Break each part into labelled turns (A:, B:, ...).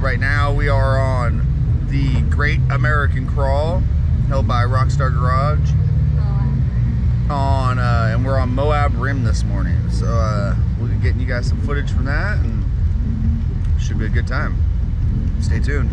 A: right now we are on the Great American Crawl held by Rockstar Garage. On uh, and we're on Moab Rim this morning. So uh, we'll be getting you guys some footage from that and should be a good time. Stay tuned.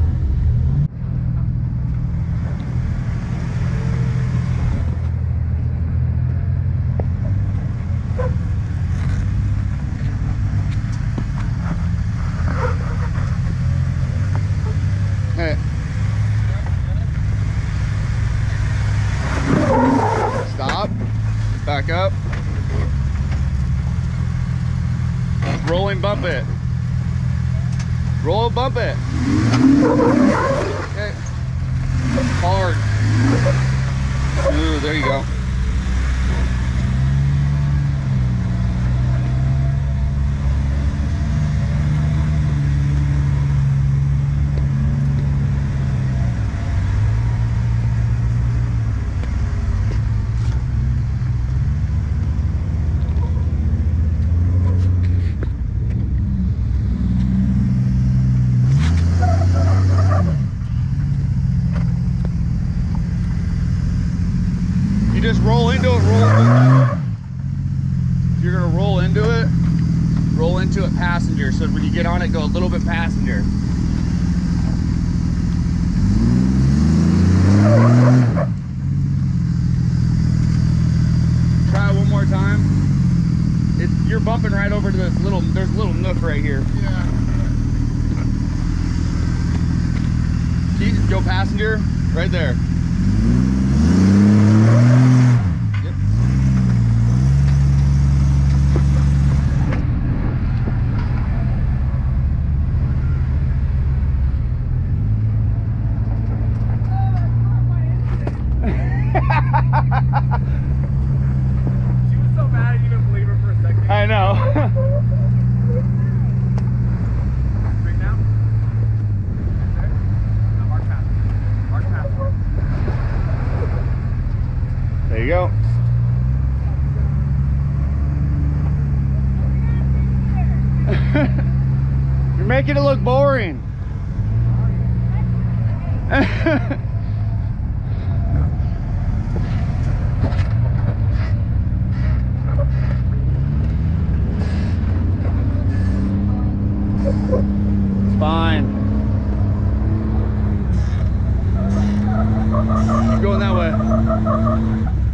A: passenger. time.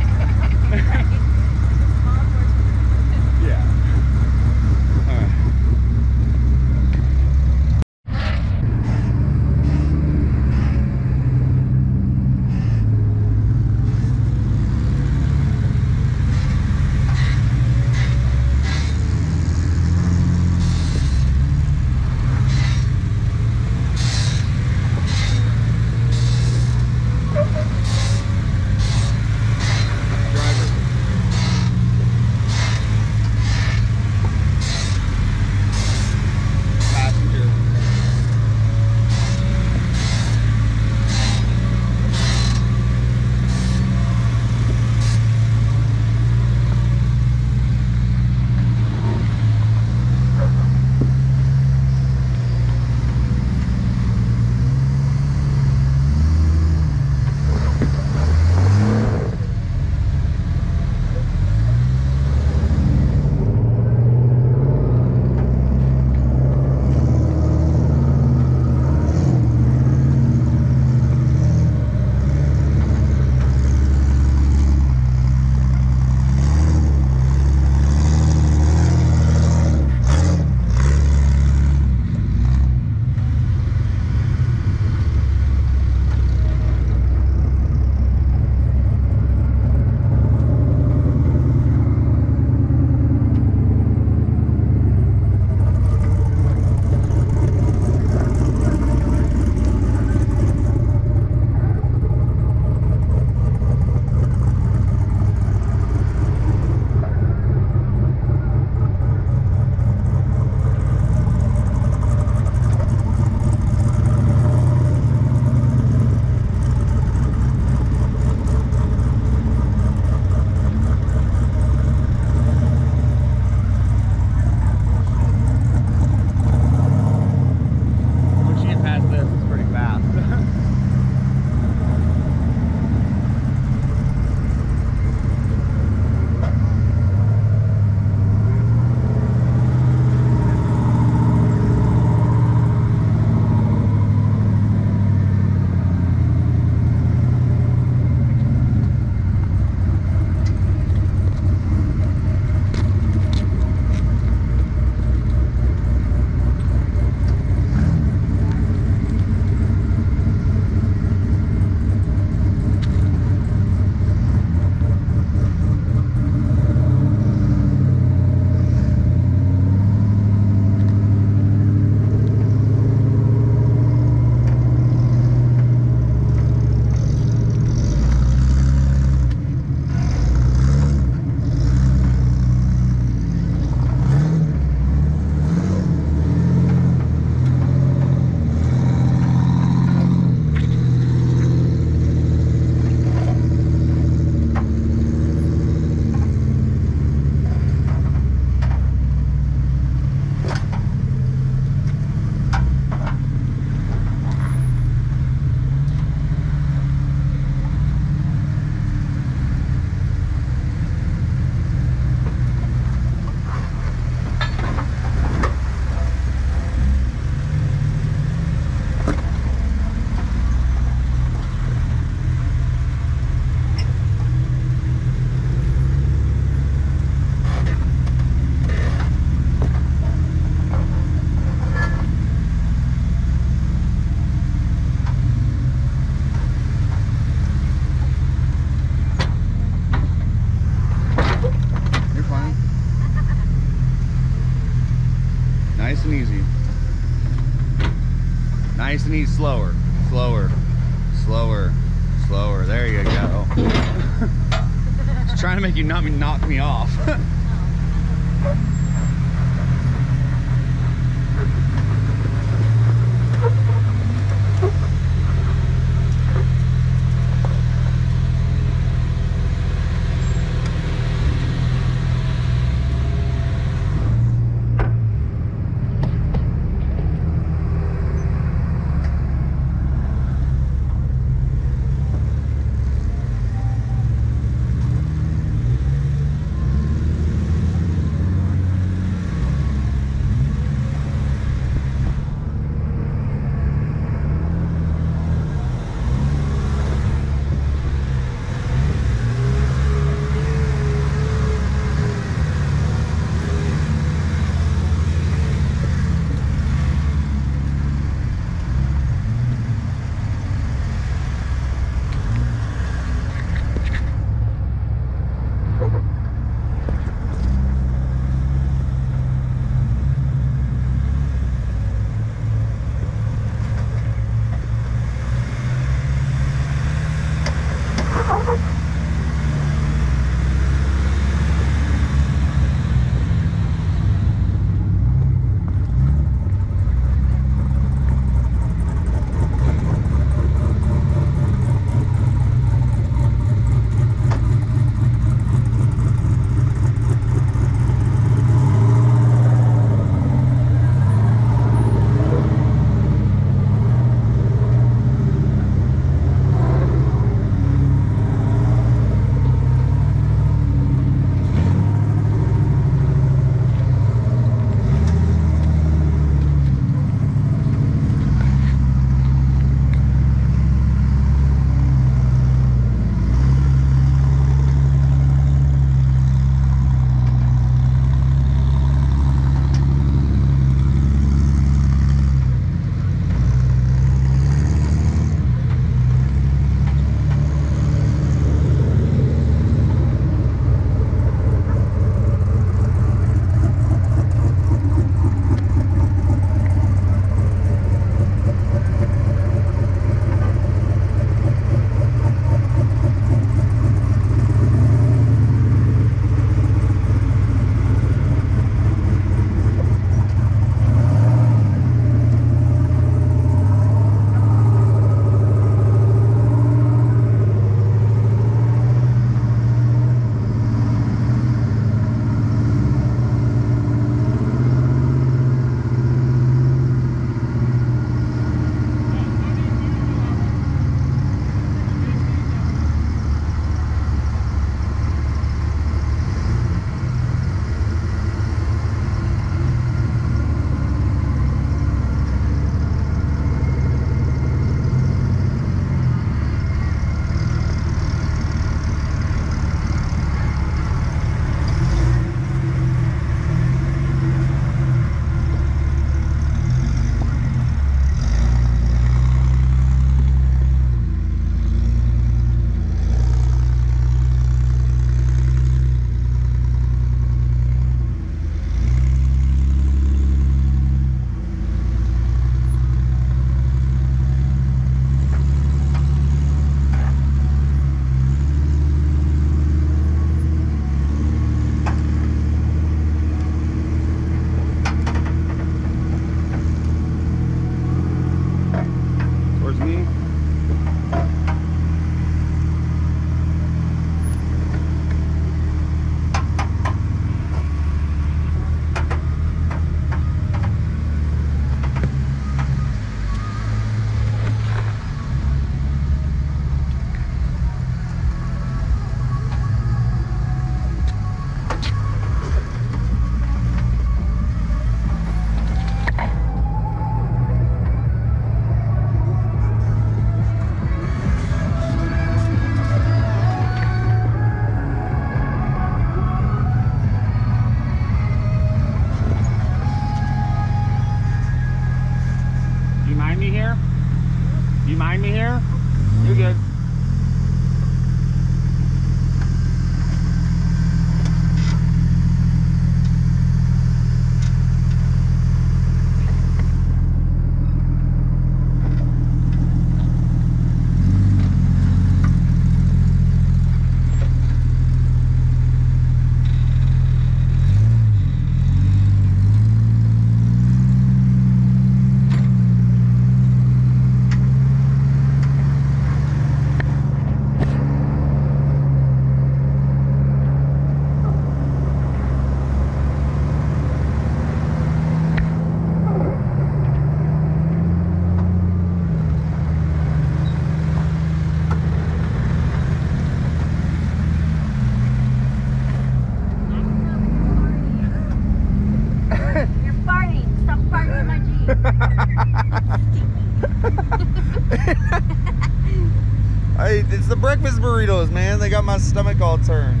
A: Stomach all turned.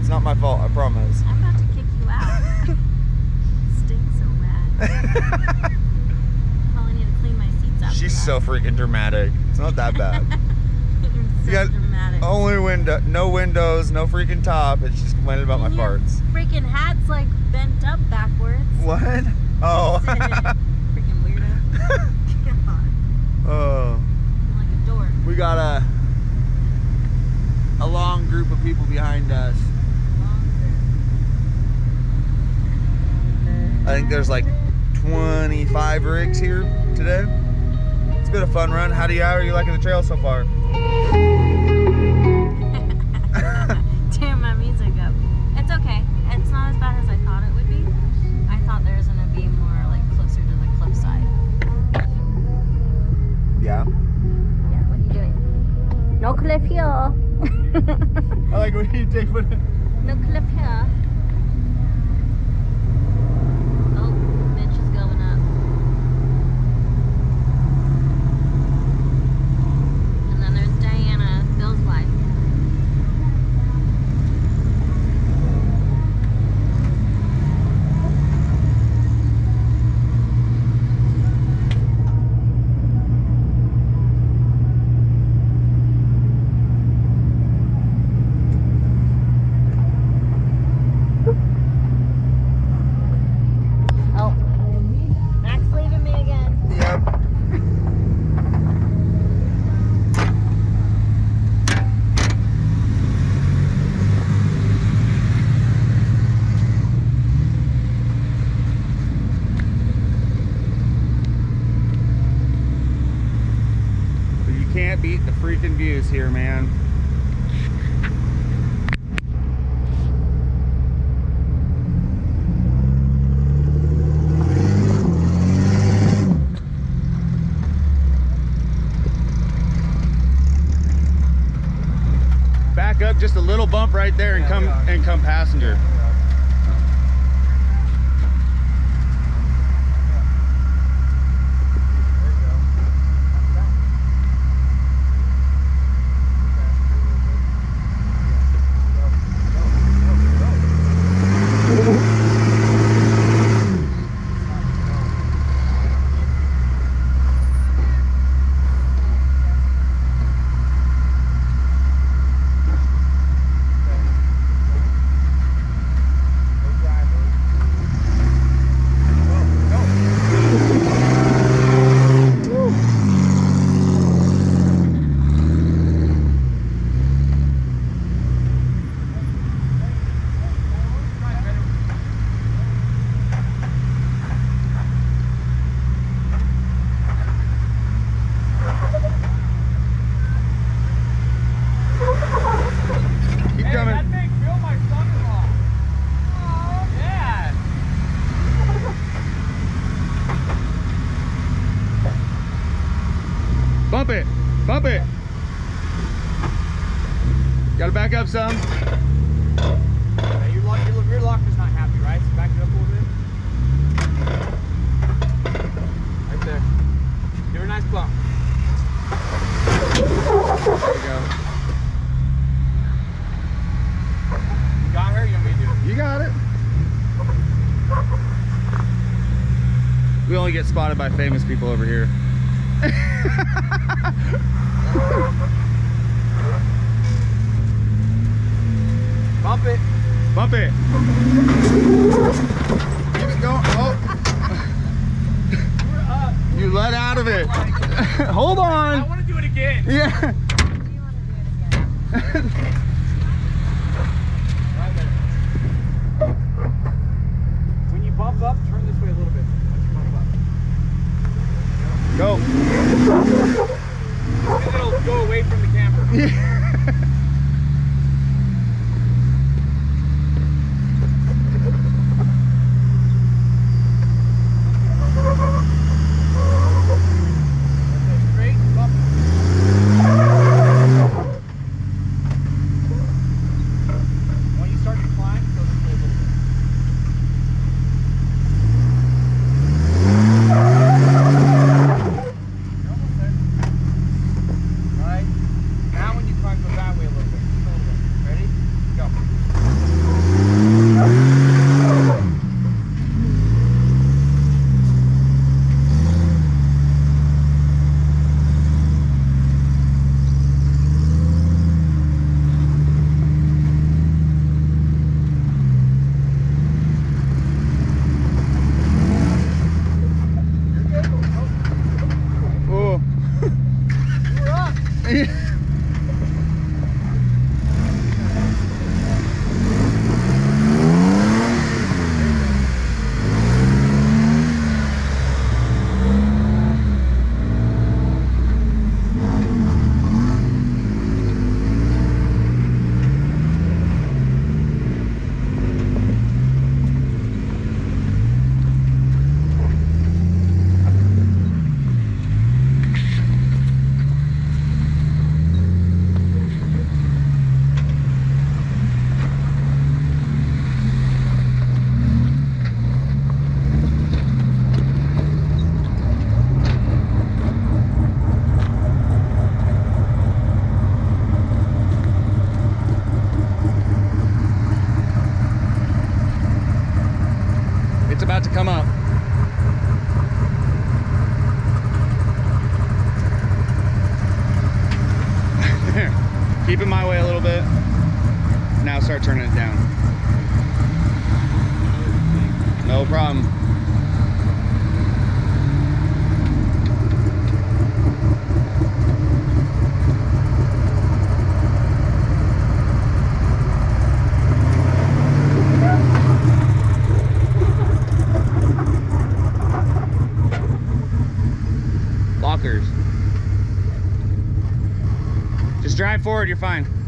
A: It's not my fault, I promise.
B: I'm about to kick you out. it stinks so bad. Probably need to clean my seats after
A: She's so freaking dramatic. It's not that bad.
B: It's so
A: You got
B: dramatic.
A: only window, no windows, no freaking top, and she's complaining about my
B: And your
A: farts.
B: Freaking hat's like bent up backwards.
A: What? Oh.
B: freaking weirdo.
A: Oh.
B: Like.
A: We got a a long group of people behind us. I think there's like 25 rigs here today. It's been a fun run. How do you how are you liking the trail so far?
B: Turn my music up. It's okay. It's not as bad as I thought it would be. I thought there was gonna be more like closer to the cliffside.
A: Yeah.
B: Yeah, what are you doing? No cliff here.
A: I like when you take what
B: no cliff here. Oh, Mitch is going up. And then there's Diana, Bill's wife. Oh, Max leaving me again.
A: Yep. But you can't beat the freaking views here, man. Back up just a little bump right there and
C: Yeah,
A: come and come passenger. Keep
C: Hey,
A: coming.
C: that thing filled my son-in-law. Oh, yeah.
A: Bump it. Bump it. Gotta back up some.
C: Yeah, your, lock, your, your locker's not happy, right? So back it up a little bit. Right there. Give her a nice bump.
A: There you go.
C: You got her? You want me to do it?
A: You got it. We only get spotted by famous people over here.
C: Bump it.
A: Bump it. Keep it going. Oh,
C: up.
A: you let out of it. Hold
C: I
A: on.
C: want to do it again.
A: Yeah. Keep it my way a little bit. Now start turning it down. No problem. forward, you're fine.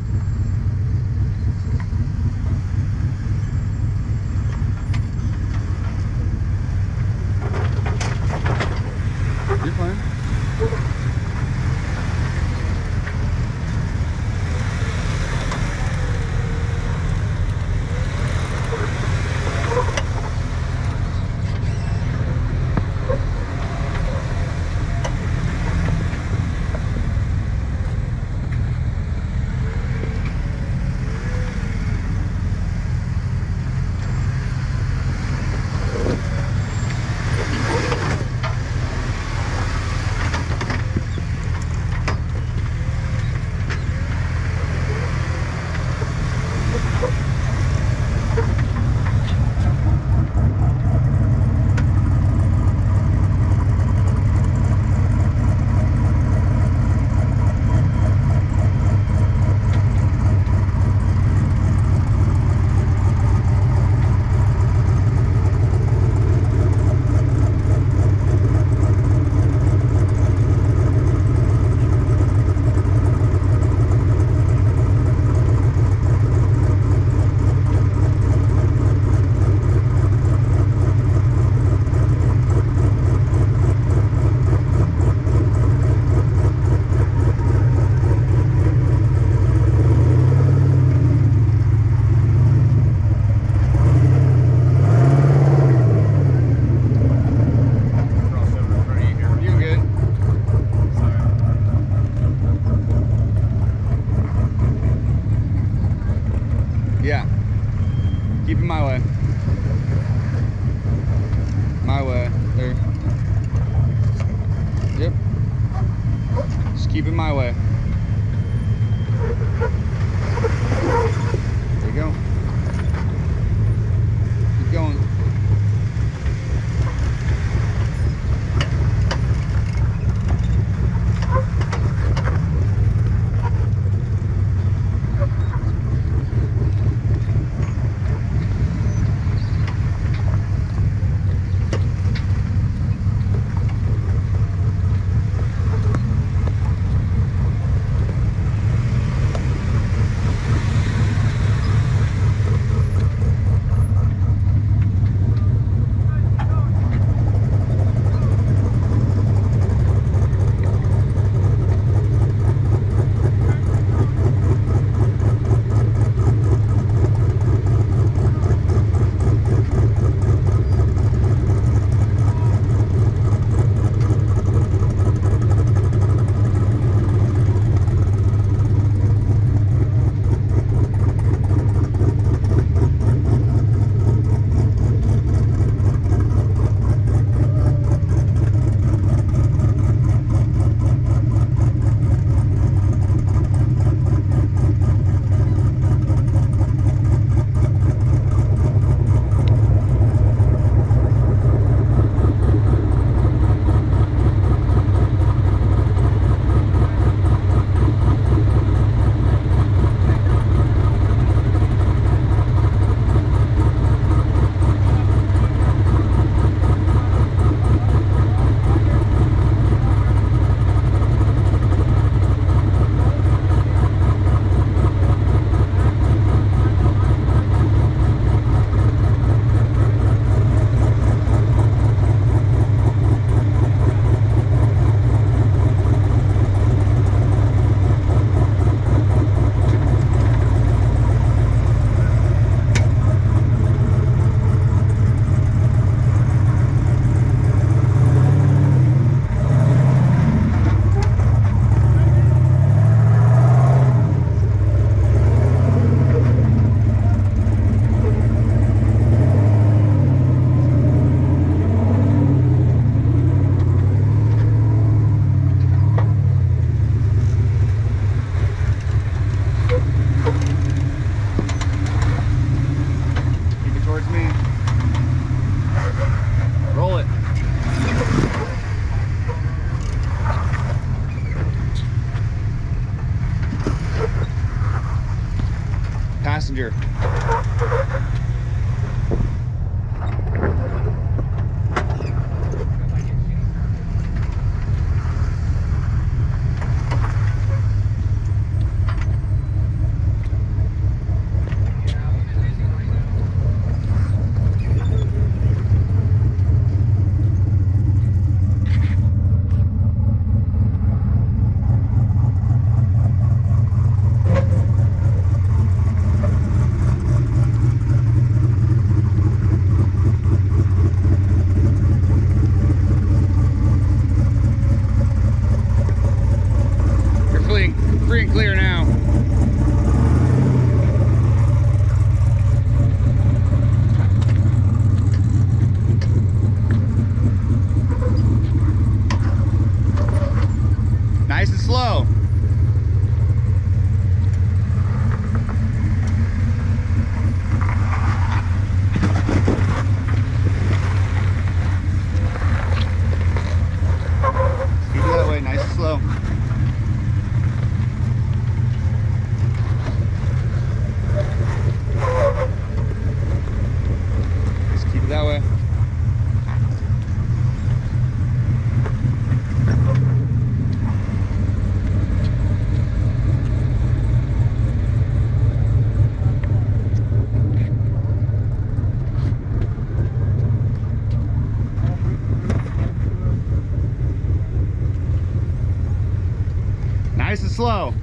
A: Slow.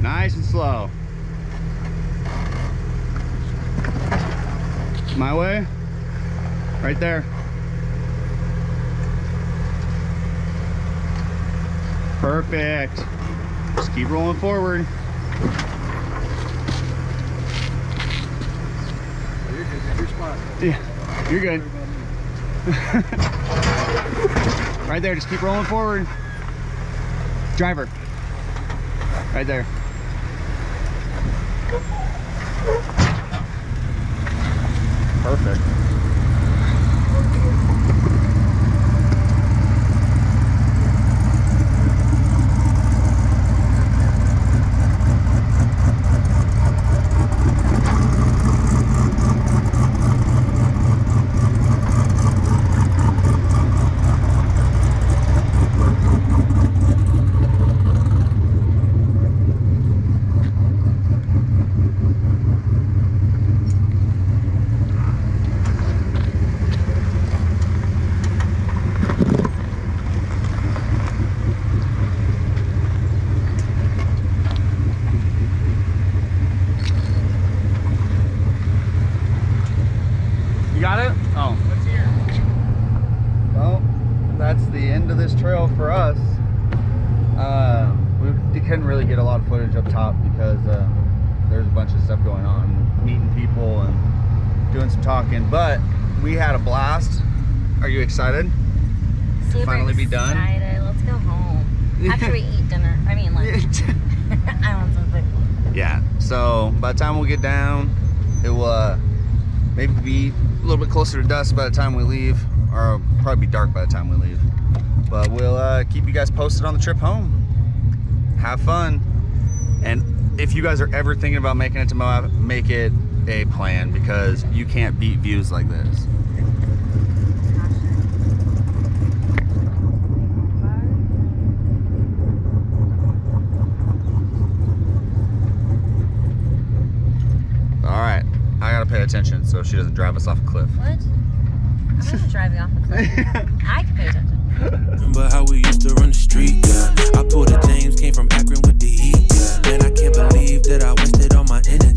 A: Nice and slow. My way? Right there. Perfect. Just keep rolling forward.
C: You're good.
A: Yeah, you're good. right there, just keep rolling forward. Driver. Right there. Perfect. You got it? Oh.
C: Let's hear.
A: Well, that's the end of this trail for us. Uh, we couldn't really get a lot of footage up top because uh, there's a bunch of stuff going on, meeting people and doing some talking. But we had a blast. Are you excited?
B: Super
A: finally be done?
B: Excited. Let's go home. After we eat dinner. I mean, like, I want something.
A: yeah. So by the time we get down, it will uh, maybe be a little bit closer to dusk by the time we leave, or probably be dark by the time we leave. But we'll uh, keep you guys posted on the trip home. Have fun, and if you guys are ever thinking about making it to Moab, make it a plan because you can't beat views like this. pay attention so she doesn't drive us off a cliff.
B: What? I'm not driving off a cliff. I can pay attention.
D: Remember how we used to run the street? Yeah. I pulled a James, came from Akron with the heat. Yeah. Man, I can't believe that I wasted all my energy.